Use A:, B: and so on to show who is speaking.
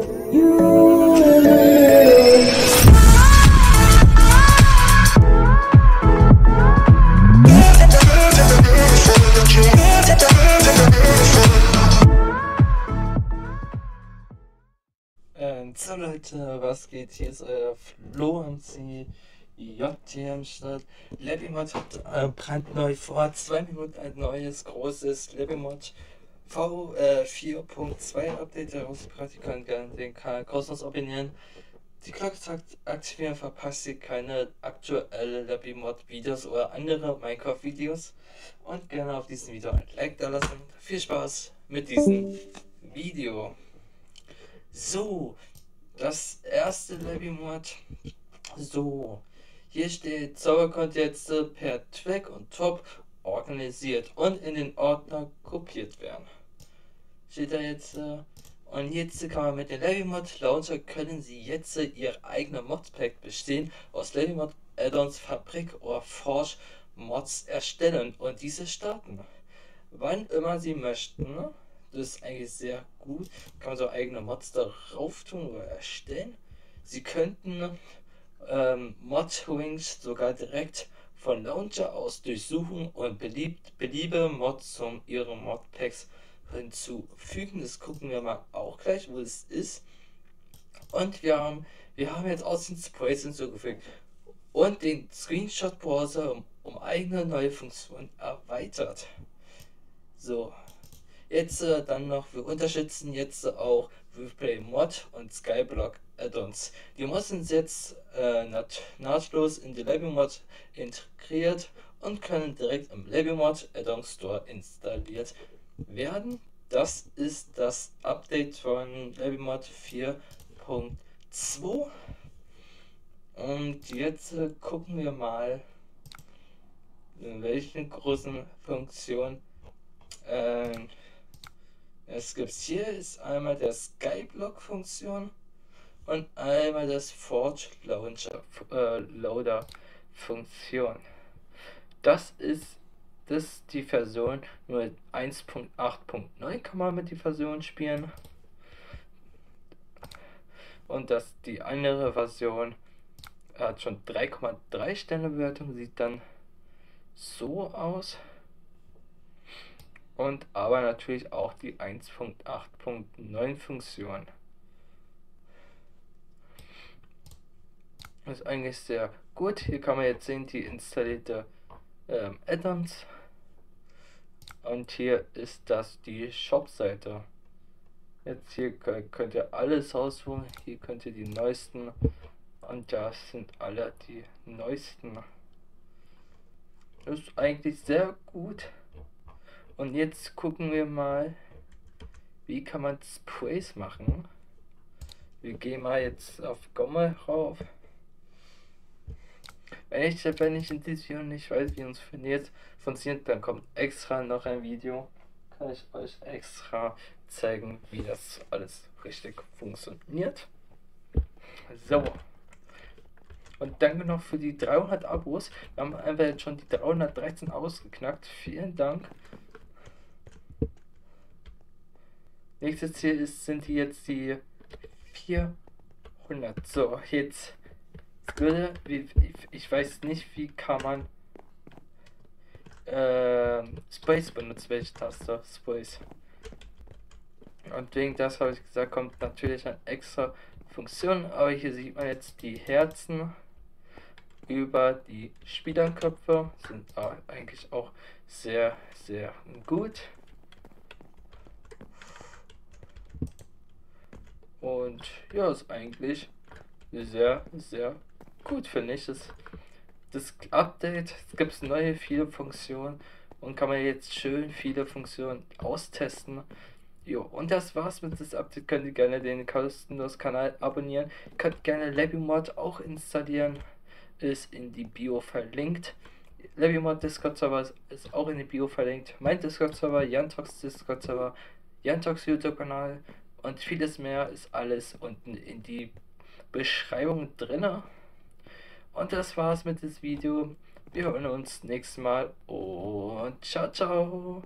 A: So Leute, was geht? Hier ist euer Flo MC JTM Stadt. Lebimod hat äh, brandneu vor zwei Minuten ein neues großes Lebimod V4.2 äh. Ihr könnt gerne den Kanal kostenlos abonnieren. Die Glocke aktivieren, verpasst ihr keine aktuelle Lebimod Videos oder andere Minecraft Videos. Und gerne auf diesem Video ein Like da lassen. Viel Spaß mit diesem Video. So, das erste Level-Mod. So, hier steht, kommt jetzt per Track und Top organisiert und in den Ordner kopiert werden. Steht da jetzt, und jetzt kann man mit dem Level-Mod Launcher können Sie jetzt Ihr eigener Modpack bestehen aus Level-Mod Addons Fabrik oder Forge Mods erstellen und diese starten. Wann immer Sie möchten. Ne? Das ist eigentlich sehr gut. Kann man so eigene Mods darauf tun oder erstellen. Sie könnten ähm, Mod-Wings sogar direkt von Launcher aus durchsuchen und beliebt, beliebe Mods zum ihren Modpacks hinzufügen. Das gucken wir mal auch gleich, wo es ist. Und wir haben, wir haben jetzt aus den Sprays hinzugefügt und den Screenshot Browser um, um eigene neue Funktionen erweitert. So, Jetzt äh, dann noch, wir unterstützen jetzt auch Replay Mod und Skyblock Add-ons. Die Mods sind jetzt äh, naht nahtlos in die Labelmod integriert und können direkt im Labelmod Add-on Store installiert werden. Das ist das Update von Labelmod 4.2. Und jetzt äh, gucken wir mal, in welchen großen Funktionen äh, es gibt hier ist einmal der Skyblock-Funktion und einmal das Forge Launcher äh, Loader Funktion. Das ist das die Version nur 1.8.9 kann man mit die Version spielen und dass die andere Version hat schon 3,3 Sterne Bewertung sieht dann so aus und aber natürlich auch die 1.8.9 Funktion. Das ist eigentlich sehr gut. Hier kann man jetzt sehen die installierte ähm, Add-ons. Und hier ist das die Shop-Seite. Jetzt hier könnt ihr alles aussuchen. Hier könnt ihr die neuesten. Und das sind alle die neuesten. Das ist eigentlich sehr gut. Und jetzt gucken wir mal, wie kann man Sprays machen. Wir gehen mal jetzt auf Gomme rauf. Wenn ich, in diesem Video nicht weiß, wie es funktioniert, funktioniert, dann kommt extra noch ein Video. Kann ich euch extra zeigen, wie das alles richtig funktioniert. So. Und danke noch für die 300 Abos. Wir haben einfach jetzt schon die 313 ausgeknackt. Vielen Dank. Nächstes Ziel ist, sind hier jetzt die 400. So, jetzt würde, ich, weiß nicht, wie kann man äh, Space benutzen, welche Taste Space. Und wegen das habe ich gesagt, kommt natürlich eine extra Funktion, aber hier sieht man jetzt die Herzen über die Spielerköpfe, sind eigentlich auch sehr, sehr gut. Und ja, ist eigentlich sehr, sehr gut, finde ich. Das, das Update, es gibt neue viele Funktionen und kann man jetzt schön viele Funktionen austesten. Jo, und das war's mit das Update. Könnt ihr gerne den kostenlosen Kanal abonnieren. Könnt gerne LabbyMod auch installieren. Ist in die Bio verlinkt. LabbyMod Discord Server ist auch in die Bio verlinkt. Mein Discord Server, Jantox Discord Server, Jantox YouTube Kanal und vieles mehr ist alles unten in die Beschreibung drin. Und das war's mit dem Video. Wir hören uns nächstes Mal und ciao, ciao.